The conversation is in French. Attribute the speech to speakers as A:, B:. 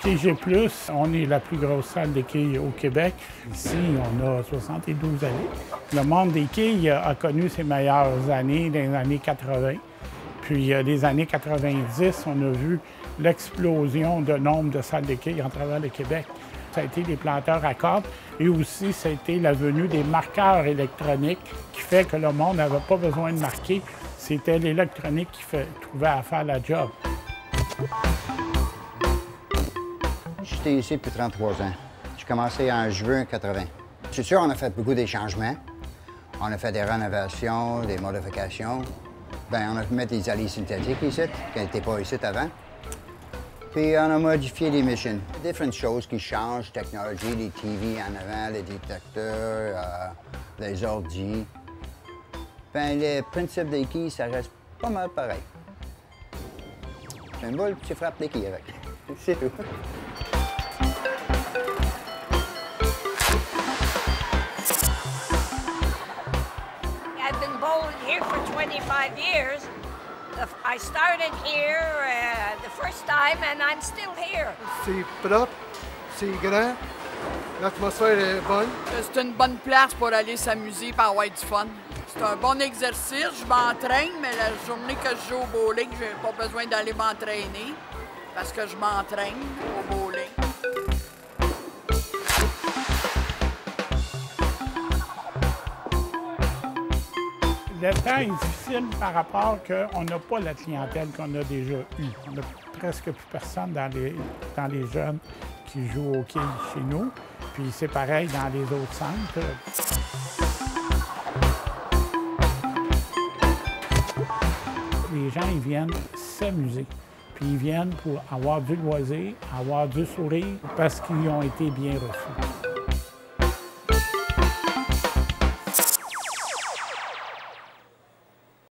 A: TG+, on est la plus grosse salle de quilles au Québec. Ici, on a 72 années. Le monde des quilles a connu ses meilleures années dans les années 80. Puis, euh, les années 90, on a vu l'explosion de nombre de salles de quilles en travers le Québec. Ça a été les planteurs à cordes et aussi ça a été la venue des marqueurs électroniques qui fait que le monde n'avait pas besoin de marquer. C'était l'électronique qui trouvait à faire la job.
B: Ici depuis 33 ans. J'ai commencé en juin 80. C'est sûr, on a fait beaucoup des changements. On a fait des rénovations, des modifications. Bien, on a mis des alliés synthétiques ici, qui n'étaient pas ici avant. Puis on a modifié les machines. Différentes choses qui changent, technologie, les TV en avant, les détecteurs, euh, les ordi. Ben, le principe des quilles, ça reste pas mal pareil. C'est un bol, tu frappes les quilles avec. C'est tout.
C: 25 years. The- I started here uh, the first time and I'm still here.
D: C'est propre, c'est grand, l'atmosphère est bonne.
E: Euh, C'est une bonne place pour aller s'amuser et avoir du fun. C'est un bon exercice. Je m'entraîne, mais la journée que je joue au bowling, j'ai pas besoin d'aller m'entraîner parce que je m'entraîne au bowling.
A: Le temps est difficile par rapport qu'on n'a pas la clientèle qu'on a déjà eue. On n'a presque plus personne dans les, dans les jeunes qui jouent au quai chez nous. Puis c'est pareil dans les autres centres. Les gens, ils viennent s'amuser. Puis ils viennent pour avoir du loisir, avoir du sourire, parce qu'ils ont été bien reçus.